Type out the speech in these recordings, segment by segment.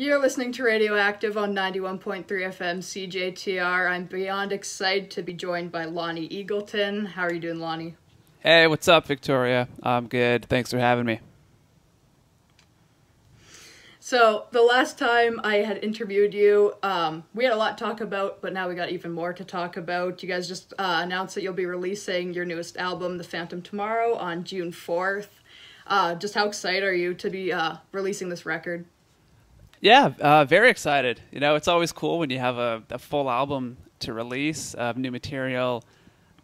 You're listening to Radioactive on 91.3 FM CJTR. I'm beyond excited to be joined by Lonny Eagleton. How are you doing, Lonny? Hey, what's up, Victoria? I'm good. Thanks for having me. So, the last time I had interviewed you, um, we had a lot to talk about, but now we got even more to talk about. You guys just uh, announced that you'll be releasing your newest album, The Phantom Tomorrow, on June 4th. Uh, just how excited are you to be uh, releasing this record? Yeah, uh, very excited. You know, it's always cool when you have a, a full album to release of new material.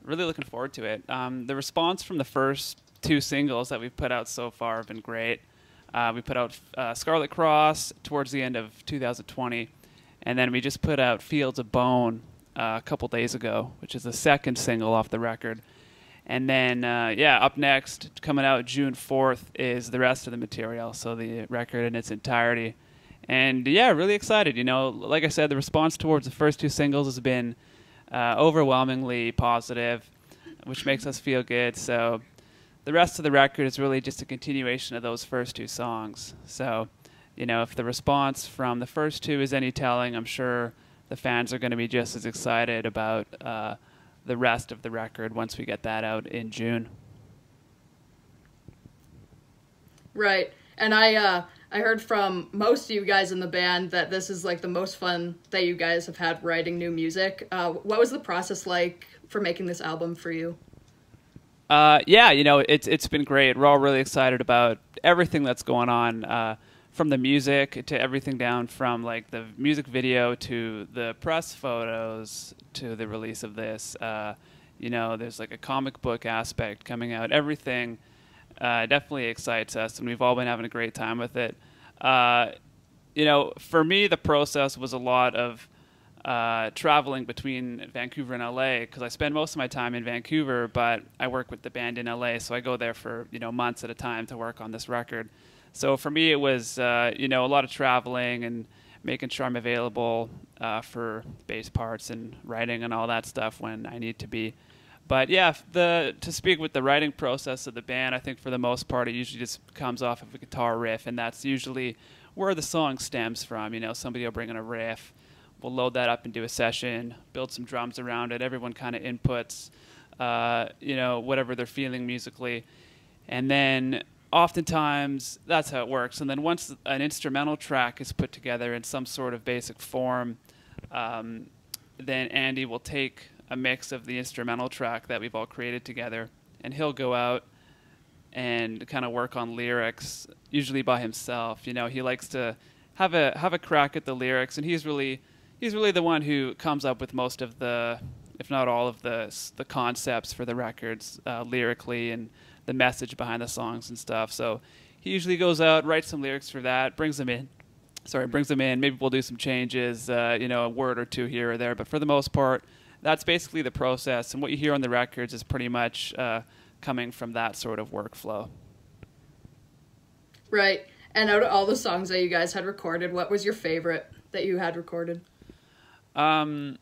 Really looking forward to it. Um, the response from the first two singles that we've put out so far have been great. Uh, we put out uh, Scarlet Cross towards the end of 2020, and then we just put out Fields of Bone uh, a couple days ago, which is the second single off the record. And then, uh, yeah, up next, coming out June 4th, is the rest of the material, so the record in its entirety and yeah, really excited. You know, like I said, the response towards the first two singles has been uh, overwhelmingly positive, which makes us feel good. So the rest of the record is really just a continuation of those first two songs. So, you know, if the response from the first two is any telling, I'm sure the fans are going to be just as excited about uh, the rest of the record once we get that out in June. Right. And I, uh, I heard from most of you guys in the band that this is like the most fun that you guys have had writing new music. Uh, what was the process like for making this album for you? Uh, yeah, you know, it's it's been great. We're all really excited about everything that's going on, uh, from the music to everything down from like the music video to the press photos to the release of this. Uh, you know, there's like a comic book aspect coming out. Everything uh, definitely excites us, and we've all been having a great time with it. Uh, you know, for me, the process was a lot of uh, traveling between Vancouver and LA because I spend most of my time in Vancouver, but I work with the band in LA, so I go there for you know months at a time to work on this record. So for me, it was uh, you know a lot of traveling and making sure I'm available uh, for bass parts and writing and all that stuff when I need to be. But yeah, the to speak with the writing process of the band, I think for the most part it usually just comes off of a guitar riff, and that's usually where the song stems from. You know, somebody will bring in a riff, we'll load that up and do a session, build some drums around it. Everyone kind of inputs, uh, you know, whatever they're feeling musically, and then oftentimes that's how it works. And then once an instrumental track is put together in some sort of basic form, um, then Andy will take a mix of the instrumental track that we've all created together, and he'll go out and kind of work on lyrics, usually by himself. You know, he likes to have a have a crack at the lyrics, and he's really he's really the one who comes up with most of the, if not all of the the concepts for the records uh, lyrically and the message behind the songs and stuff. So he usually goes out, writes some lyrics for that, brings them in. Sorry, brings them in. Maybe we'll do some changes, uh, you know, a word or two here or there. But for the most part, that's basically the process, and what you hear on the records is pretty much uh, coming from that sort of workflow. Right. And out of all the songs that you guys had recorded, what was your favorite that you had recorded? Um,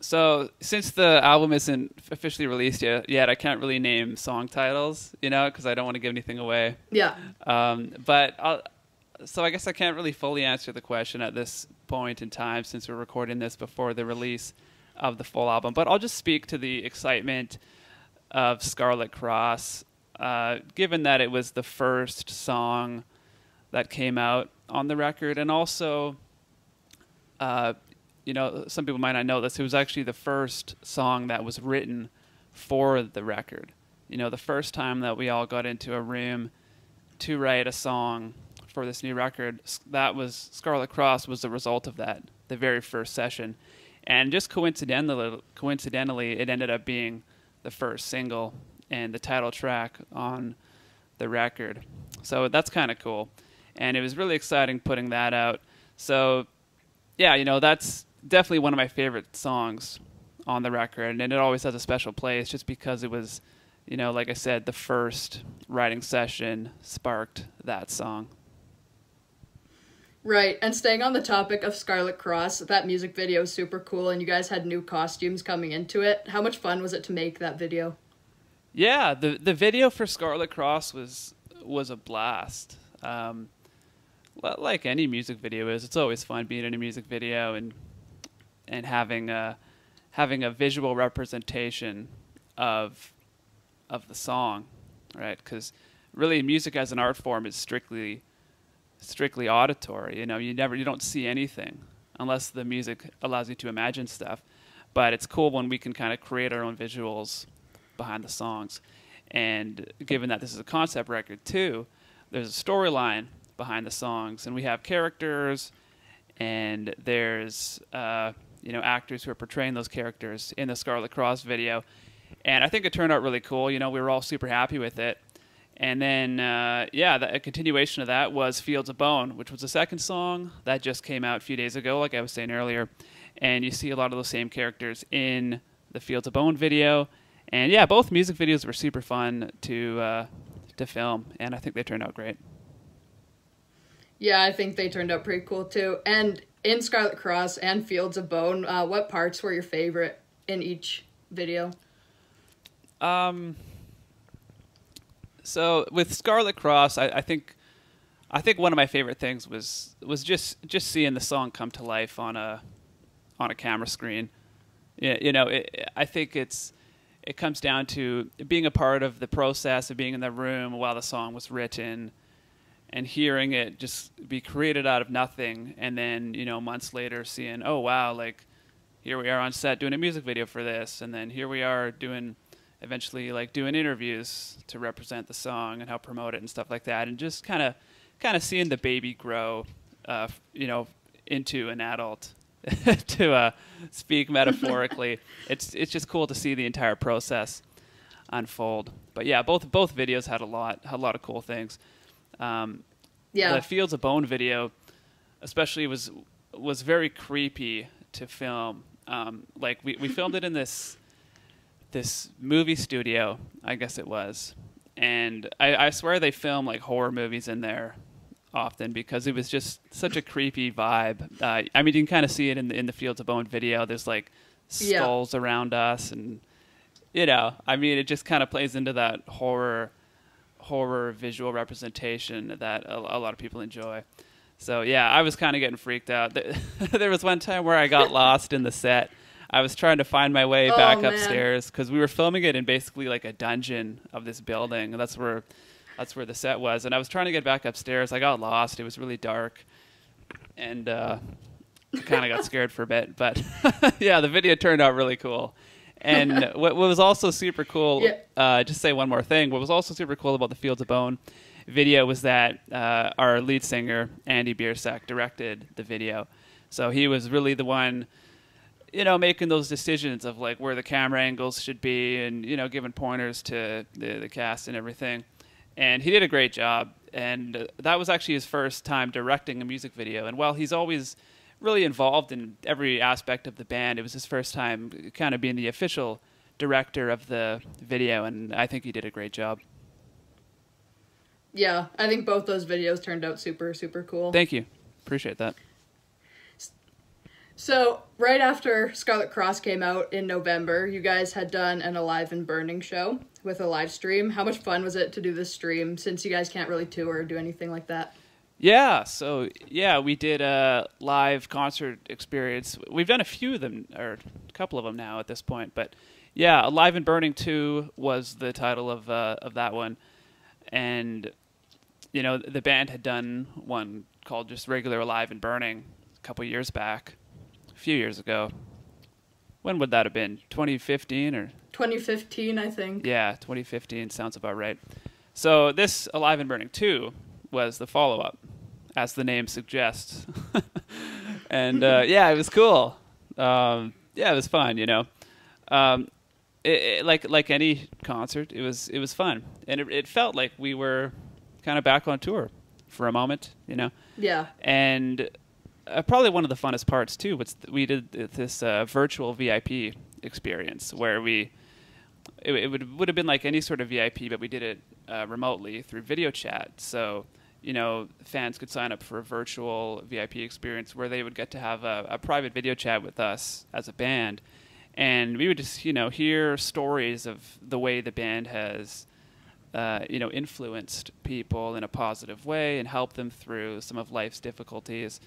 so since the album isn't officially released yet, yet I can't really name song titles, you know, because I don't want to give anything away. Yeah. Um, but I'll, so I guess I can't really fully answer the question at this point in time since we're recording this before the release of the full album. But I'll just speak to the excitement of Scarlet Cross, uh, given that it was the first song that came out on the record, and also, uh, you know, some people might not know this. It was actually the first song that was written for the record. You know, the first time that we all got into a room to write a song for this new record, that was Scarlet Cross was the result of that, the very first session and just coincidentally, coincidentally, it ended up being the first single and the title track on the record. So that's kind of cool, and it was really exciting putting that out. So, yeah, you know, that's definitely one of my favorite songs on the record, and it always has a special place just because it was, you know, like I said, the first writing session sparked that song. Right, and staying on the topic of Scarlet Cross, that music video is super cool, and you guys had new costumes coming into it. How much fun was it to make that video? Yeah, the the video for Scarlet Cross was was a blast. Um, like any music video is, it's always fun being in a music video and and having a having a visual representation of of the song, right? Because really, music as an art form is strictly strictly auditory. You know, you never you don't see anything unless the music allows you to imagine stuff. But it's cool when we can kind of create our own visuals behind the songs. And given that this is a concept record too, there's a storyline behind the songs, and we have characters, and there's uh, you know actors who are portraying those characters in the Scarlet Cross video, and I think it turned out really cool. You know, we were all super happy with it. And then, uh, yeah, the, a continuation of that was Fields of Bone, which was the second song that just came out a few days ago, like I was saying earlier. And you see a lot of those same characters in the Fields of Bone video. And yeah, both music videos were super fun to uh, to film, and I think they turned out great. Yeah, I think they turned out pretty cool too. And in Scarlet Cross and Fields of Bone, uh, what parts were your favorite in each video? Um, so with Scarlet Cross, I, I, think I think one of my favorite things was was just just seeing the song come to life on a on a camera screen. Yeah, you know, it, I think it's it comes down to being a part of the process of being in the room while the song was written and hearing it just be created out of nothing and then you know months later seeing oh wow like here we are on set doing a music video for this and then here we are doing eventually like doing interviews to represent the song and help promote it and stuff like that and just kind of kind of seeing the baby grow uh, you know into an adult to uh, speak metaphorically. It's it's just cool to see the entire process unfold. But yeah both both videos had a lot had a lot of cool things. Um, yeah. the fields of bone video especially was was very creepy to film. Um, like we, we filmed it in this this movie studio, I guess it was, and I, I swear they film like horror movies in there often because it was just such a creepy vibe. Uh, I mean, you can kind of see it in the in the Fields of Bone video. There's like skulls yeah. around us, and you know, I mean, it just kind of plays into that horror horror visual representation that a, a lot of people enjoy. So yeah, I was kind of getting freaked out. there was one time where I got lost in the set I was trying to find my way oh, back man. upstairs because we were filming it in basically like a dungeon of this building. That's where that's where the set was. And I was trying to get back upstairs. I got lost. It was really dark, and uh, kind of got scared for a bit. But yeah, the video turned out really cool. And what, what, was also super cool, yeah. uh, just say one more thing. What was also super cool about the Fields of Bone video was that uh, our lead singer Andy Biersack directed the video, so he was really the one you know, making those decisions of like where the camera angles should be and, you know, giving pointers to the, the cast and everything. And he did a great job. And uh, that was actually his first time directing a music video. And while he's always really involved in every aspect of the band, it was his first time kind of being the official director of the video. And I think he did a great job. Yeah, I think both those videos turned out super, super cool. Thank you. Appreciate that. So, right after Scarlet Cross came out in November, you guys had done an Alive and Burning show with a live stream. How much fun was it to do this stream since you guys can't really tour or do anything like that? Yeah, so yeah, we did a live concert experience. We've done a few of them, or a couple of them now at this point, but yeah, Alive and Burning 2 was the title of, uh, of that one. And, you know, the band had done one called just regular Alive and Burning a couple years back few years ago. When would that have been? 2015 or 2015, I think. Yeah, 2015 sounds about right. So this Alive and Burning 2 was the follow-up, as the name suggests. and uh, yeah, it was cool. Um, yeah, it was fun. You know, um, it, it, like like any concert, it was it was fun, and it, it felt like we were kind of back on tour for a moment. You know. Yeah. And uh, probably one of the funnest parts too was we did this uh, virtual VIP experience where we it, it, would would have been like any sort of VIP, but we did it uh, remotely through video chat. So you know fans could sign up for a virtual VIP experience where they would get to have a, a private video chat with us as a band, and we would just you know hear stories of the way the band has uh, you know, influenced people in a positive way and helped them through some of life's difficulties.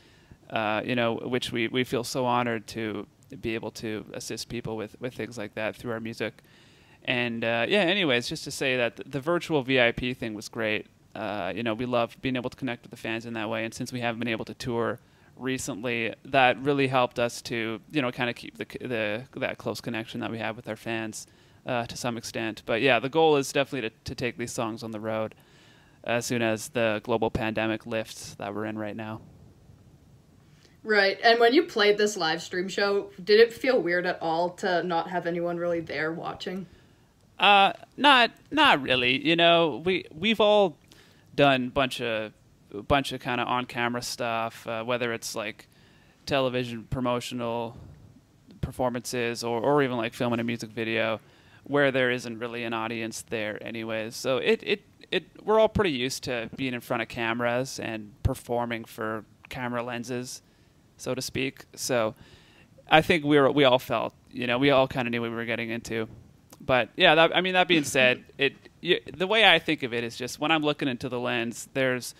Uh, you know, which we, we feel so honored to be able to assist people with, with things like that through our music. And uh, yeah, anyways, just to say that the virtual VIP thing was great. Uh, you know, we love being able to connect with the fans in that way. And since we haven't been able to tour recently, that really helped us to, you know, kind of keep the, the that close connection that we have with our fans uh, to some extent. But yeah, the goal is definitely to, to take these songs on the road as soon as the global pandemic lifts that we're in right now. Right. And when you played this live stream show, did it feel weird at all to not have anyone really there watching? Uh, not not really. You know, we we've all done bunch of bunch of kind of on camera stuff, uh, whether it's like television promotional performances or or even like filming a music video where there isn't really an audience there anyways. So it it it we're all pretty used to being in front of cameras and performing for camera lenses so to speak. So I think we were we all felt, you know, we all kind of knew what we were getting into. But yeah, that, I mean, that being said, it you, the way I think of it is just when I'm looking into the lens, there's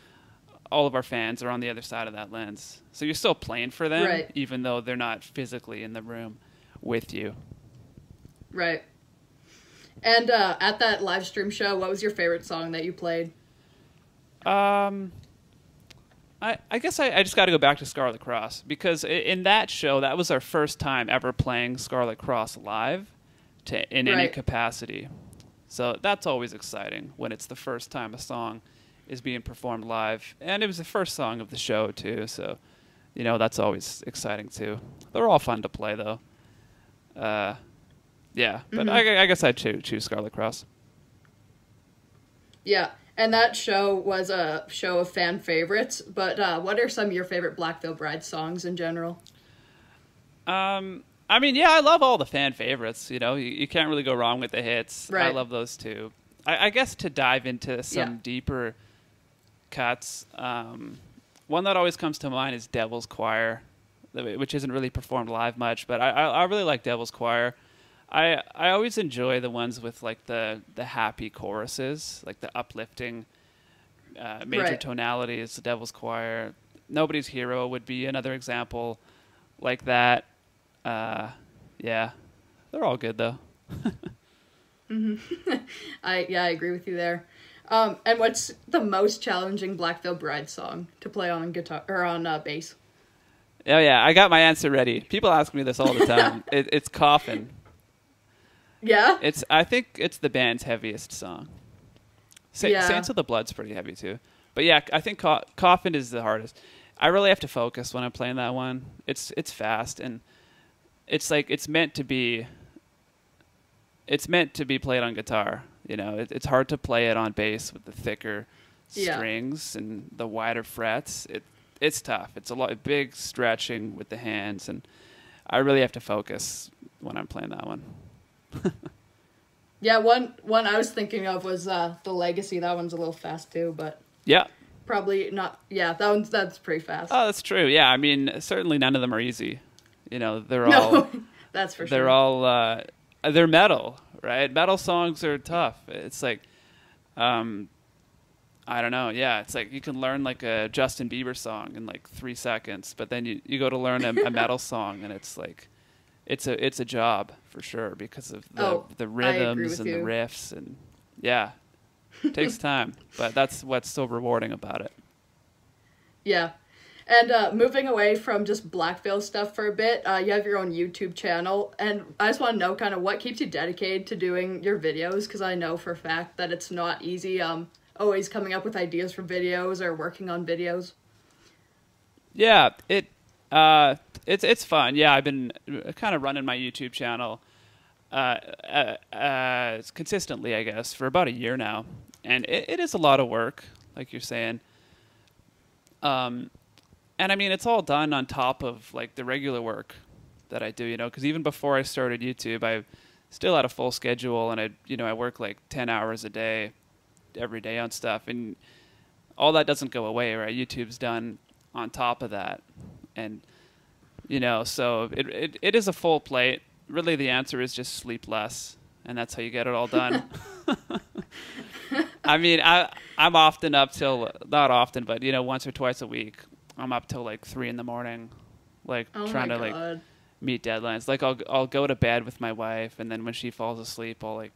all of our fans are on the other side of that lens, so you're still playing for them, right. even though they're not physically in the room with you. Right. And uh, at that live stream show, what was your favorite song that you played? Um, I, I guess I, I just got to go back to Scarlet Cross because in that show, that was our first time ever playing Scarlet Cross live to in right. any capacity. So that's always exciting when it's the first time a song is being performed live, and it was the first song of the show too. So, you know, that's always exciting too. They're all fun to play though. Uh, yeah, but mm-hmm. I, I, guess I'd choose, choose Scarlet Cross. Yeah, and that show was a show of fan favorites. But uh, what are some of your favorite Black Veil Bride songs in general? Um, I mean, yeah, I love all the fan favorites. You know, you, you can't really go wrong with the hits. Right. I love those too. I, I guess to dive into some yeah. deeper cuts, um, one that always comes to mind is Devil's Choir, which isn't really performed live much, but I, I, I really like Devil's Choir. I I always enjoy the ones with like the the happy choruses, like the uplifting uh, major right. tonalities. The Devil's Choir, Nobody's Hero would be another example like that. Uh, yeah, they're all good though. hmm I yeah, I agree with you there. Um, and what's the most challenging Black Veil Bride song to play on guitar or on uh, bass? Oh yeah, I got my answer ready. People ask me this all the time. it, it's Coffin. Yeah. It's I think it's the band's heaviest song. Sa- yeah. Saints of the Blood's pretty heavy too. But yeah, I think Co- Coffin is the hardest. I really have to focus when I'm playing that one. It's it's fast and it's like it's meant to be it's meant to be played on guitar. You know, it, it's hard to play it on bass with the thicker yeah. strings and the wider frets. It it's tough. It's a lot big stretching with the hands and I really have to focus when I'm playing that one. yeah, one one I was thinking of was uh, the Legacy. That one's a little fast too, but yeah, probably not. Yeah, that one's that's pretty fast. Oh, that's true. Yeah, I mean, certainly none of them are easy. You know, they're all. No, that's for sure. They're all uh, they're metal, right? Metal songs are tough. It's like, um, I don't know. Yeah, it's like you can learn like a Justin Bieber song in like three seconds, but then you you go to learn a, a metal song and it's like it's a it's a job for sure because of the oh, the rhythms and you. the riffs and yeah, it takes time, but that's what's so rewarding about it. Yeah. And uh, moving away from just Black Veil stuff for a bit, uh, you have your own YouTube channel, and I just want to know kind of what keeps you dedicated to doing your videos, because I know for a fact that it's not easy. Um, always coming up with ideas for videos or working on videos. Yeah, it uh, it's it's fun. Yeah, I've been kind of running my YouTube channel uh, uh, uh, consistently, I guess, for about a year now, and it, it is a lot of work, like you're saying. Um, and I mean, it's all done on top of like the regular work that I do, you know, because even before I started YouTube, I still had a full schedule, and I, you know, I work like ten hours a day, every day on stuff, and all that doesn't go away, right? YouTube's done on top of that and you know, so it, it it is a full plate. Really, the answer is just sleep less, and that's how you get it all done. I mean, I I'm often up till not often, but you know, once or twice a week, I'm up till like three in the morning, like Oh trying to like meet deadlines. Like I'll I'll go to bed with my wife, and then when she falls asleep, I'll like,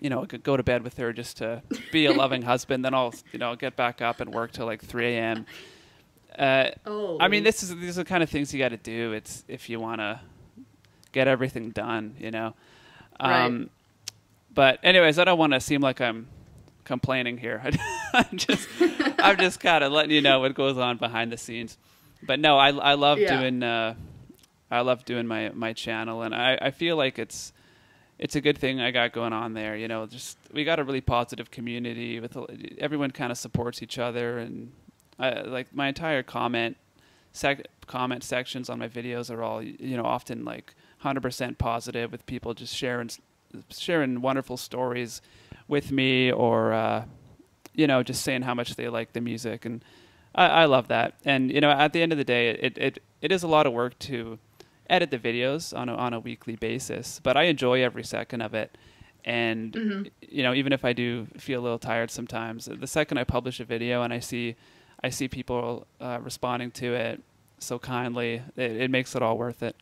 you know, go to bed with her just to be a loving husband. Then I'll you know get back up and work till like three a.m. Uh, Oh. I mean, this is these are the kind of things you got to do. It's if you want to get everything done, you know. Right. Um, But anyways, I don't want to seem like I'm complaining here. I'm just I'm just kind of letting you know what goes on behind the scenes. But no, I I love Yeah. doing uh, I love doing my my channel, and I I feel like it's it's a good thing I got going on there. You know, just we got a really positive community with everyone kind of supports each other, and I, like my entire comment sec- comment sections on my videos are all you know often like 100% positive with people just sharing sharing wonderful stories with me or uh, you know just saying how much they like the music and I, I love that and you know at the end of the day it, it it is a lot of work to edit the videos on a, on a weekly basis but I enjoy every second of it and Mhm. you know even if I do feel a little tired sometimes the second I publish a video and I see I see people uh, responding to it so kindly it, it makes it all worth it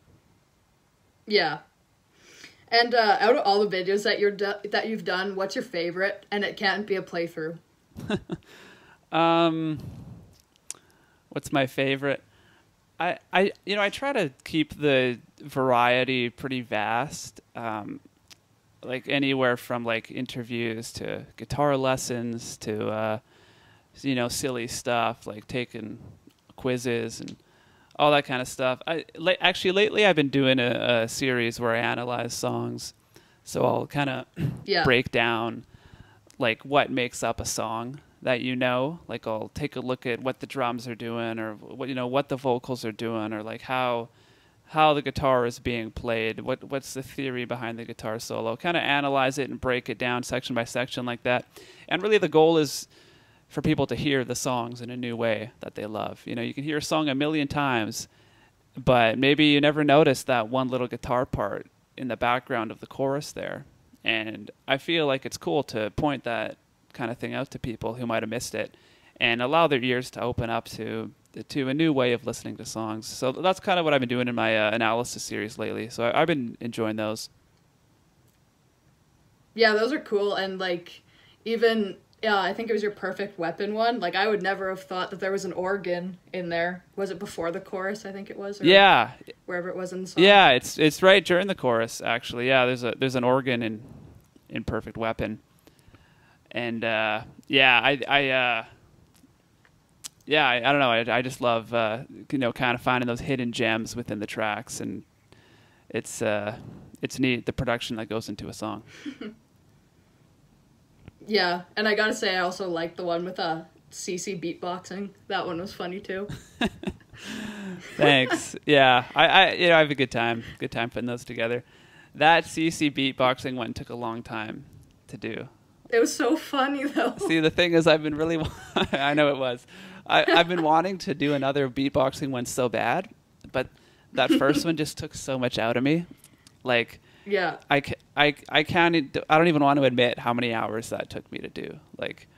Yeah. And uh, out of all the videos that you're that you've done, what's your favorite? And it can't be a playthrough. Um, what's my favorite? I, I, you know, I try to keep the variety pretty vast. Um, like anywhere from like interviews to guitar lessons to, uh, you know, silly stuff like taking quizzes and all that kind of stuff. I la- actually lately I've been doing a, a series where I analyze songs, so I'll kind of Yeah. break down like what makes up a song that you know. Like i'll take a look at what the drums are doing or what you know what the vocals are doing or like how how the guitar is being played. What what's the theory behind the guitar solo? Kind of analyze it and break it down section by section like that. And really the goal is for people to hear the songs in a new way that they love you know you can hear a song a million times but maybe you never noticed that one little guitar part in the background of the chorus there and I feel like it's cool to point that kind of thing out to people who might have missed it and allow their ears to open up to to a new way of listening to songs. So that's kind of what I've been doing in my uh, analysis series lately. So I, I've been enjoying those. Yeah, those are cool. And like, even yeah, I think it was your perfect weapon one. Like, I would never have thought that there was an organ in there. Was it before the chorus? I think it was. Yeah, Wherever it was in the song. yeah, it's it's right during the chorus actually. Yeah, there's a there's an organ in in Perfect Weapon, and uh, yeah, I I uh, yeah I, I don't know I, I just love uh, you know kind of finding those hidden gems within the tracks and it's uh, it's neat the production that goes into a song. Yeah, and I gotta say, I also like the one with uh CC beatboxing. That one was funny too. Thanks. yeah, I, I you know I have a good time good time putting those together. That CC beatboxing one took a long time to do. It was so funny though. See, the thing is, I've been really, I know it was. I, I've been wanting to do another beatboxing one so bad, but that first one just took so much out of me. Like, Yeah. I, I, I can't, I don't even want to admit how many hours that took me to do. Like,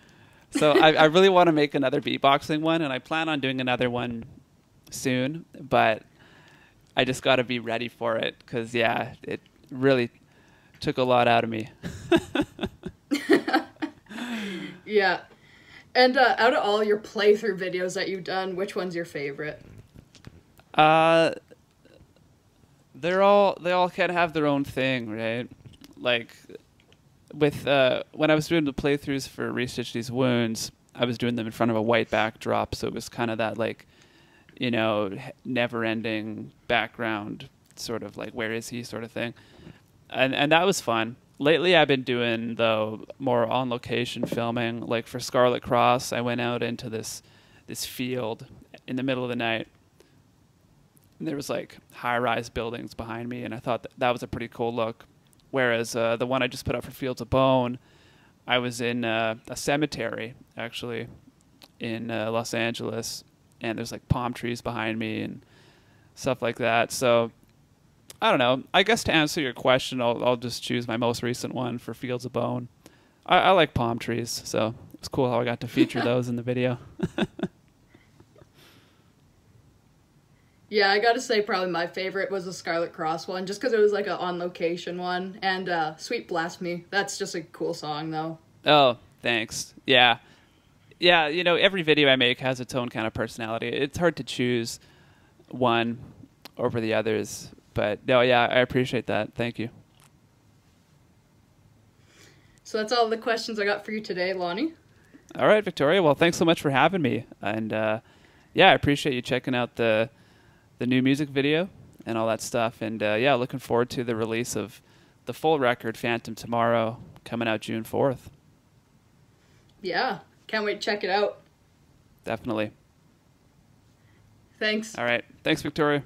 so I, I really want to make another beatboxing one, and I plan on doing another one soon, but I just got to be ready for it because, yeah, it really took a lot out of me. Yeah. And uh, out of all your playthrough videos that you've done, which one's your favorite? Uh, they're all they all kind of have their own thing, right? Like with uh, when I was doing the playthroughs for Restitch These Wounds, I was doing them in front of a white backdrop, so it was kind of that like, you know, never-ending background, sort of like where is he sort of thing, and and that was fun. Lately, I've been doing though more on-location filming. Like for Scarlet Cross, I went out into this this field in the middle of the night and there was like high-rise buildings behind me, and I thought that, that was a pretty cool look. Whereas uh, the one I just put up for Fields of Bone, I was in uh, a cemetery actually in uh, Los Angeles, and there's like palm trees behind me and stuff like that. So I don't know. I guess to answer your question, I'll, I'll just choose my most recent one for Fields of Bone. I, I like palm trees, so it's cool how I got to feature those in the video. Yeah, I gotta say, probably my favorite was the Scarlet Cross one, just because it was like a on location one, and uh, Sweet Blasphemy. That's just a cool song, though. Oh, thanks. Yeah, yeah. You know, every video I make has its own kind of personality. It's hard to choose one over the others, but no, yeah, I appreciate that. Thank you. So that's all the questions I got for you today, Lonny. All right, Victoria. Well, thanks so much for having me, and uh, yeah, I appreciate you checking out the the new music video and all that stuff. And uh, yeah, looking forward to the release of the full record, Phantom Tomorrow, coming out June 4th. Yeah, can't wait to check it out. Definitely. Thanks. All right. Thanks, Victoria.